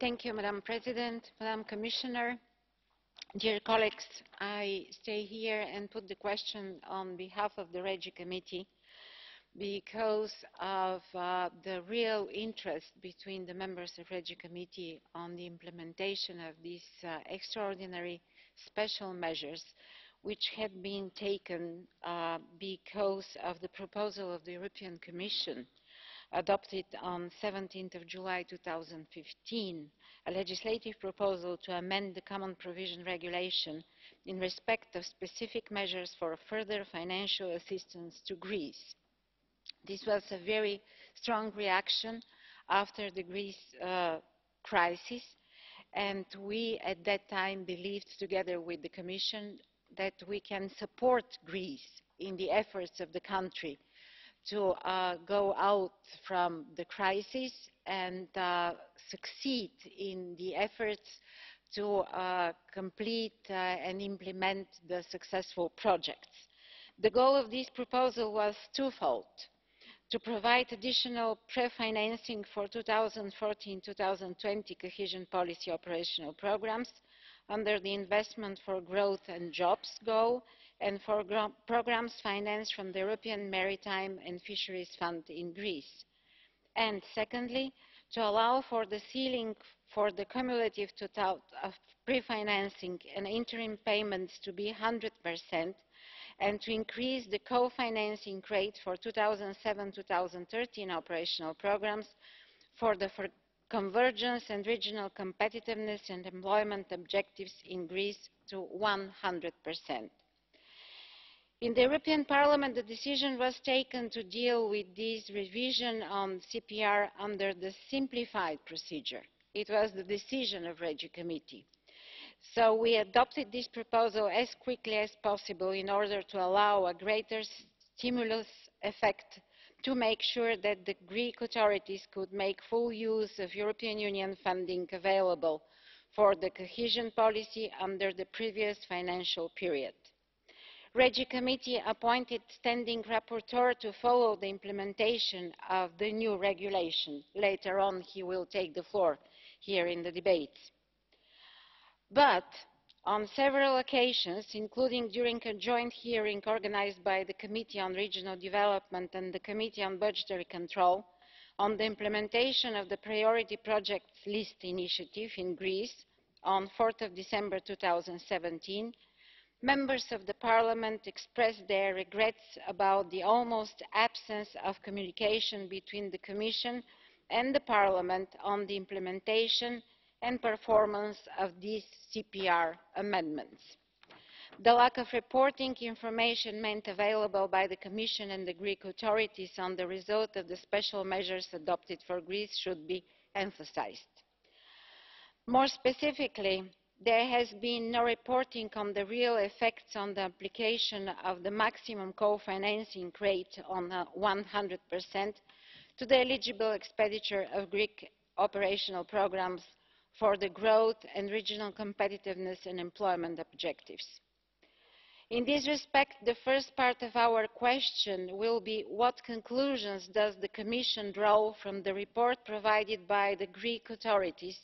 Madam President, Madam Commissioner, dear colleagues, I stay here and put the question on behalf of the REGI Committee because of uh, the real interest between the members of REGI Committee on the implementation of these uh, extraordinary special measures which had been taken uh, because of the proposal of the European Commission adopted on 17 July 2015, a legislative proposal to amend the Common Provision Regulation in respect of specific measures for further financial assistance to Greece. This was a very strong reaction after the Greece uh, crisis and we at that time believed, together with the Commission, that we can support Greece in the efforts of the country to uh, go out from the crisis and uh, succeed in the efforts to uh, complete and implement the successful projects. The goal of this proposal was twofold to provide additional pre financing for 2014 2020 cohesion policy operational programmes under the investment for growth and jobs goal and for programmes financed from the European Maritime and Fisheries Fund in Greece. And secondly, to allow for the ceiling for the cumulative total of pre financing and interim payments to be 100% and to increase the co financing rate for 2007 2013 operational programmes for the convergence and regional competitiveness and employment objectives in Greece to 100 In the European Parliament, the decision was taken to deal with this revision on CPR under the simplified procedure. It was the decision of the REGI Committee. So we adopted this proposal as quickly as possible in order to allow a greater stimulus effect to make sure that the Greek authorities could make full use of European Union funding available for the cohesion policy under the previous financial period regi committee appointed standing rapporteur to follow the implementation of the new regulation. later on he will take the floor here in the debate. but on several occasions including during a joint hearing organised by the committee on regional development and the committee on budgetary control on the implementation of the priority projects list initiative in greece on four december two thousand and seventeen members of the parliament expressed their regrets about the almost absence of communication between the commission and the parliament on the implementation and performance of these cpr amendments. the lack of reporting information made available by the commission and the greek authorities on the result of the special measures adopted for greece should be emphasised. more specifically there has been no reporting on the real effects on the application of the maximum co financing rate on uh, 100% to the eligible expenditure of greek operational programmes for the growth and regional competitiveness and employment objectives. in this respect the first part of our question will be what conclusions does the commission draw from the report provided by the greek authorities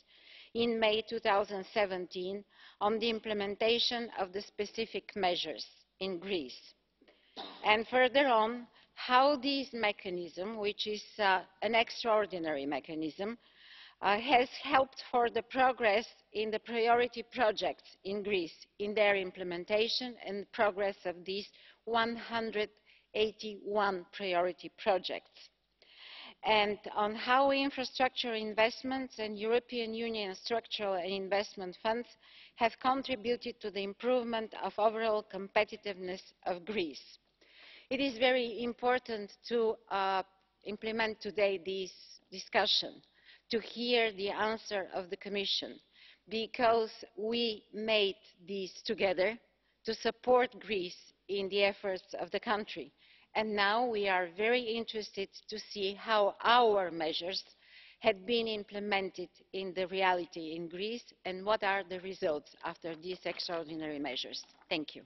in may two thousand and seventeen on the implementation of the specific measures in greece. And further on how this mechanism which is uh, an extraordinary mechanism uh, has helped for the progress in the priority projects in greece in their implementation and progress of these one hundred and eighty one priority projects and on how infrastructure investments and european union structural and investment funds have contributed to the improvement of overall competitiveness of greece. it is very important to uh, implement today this discussion to hear the answer of the commission because we made this together to support greece in the efforts of the country and now we are very interested to see how our measures have been implemented in the reality in greece and what are the results after these extraordinary measures. thank you.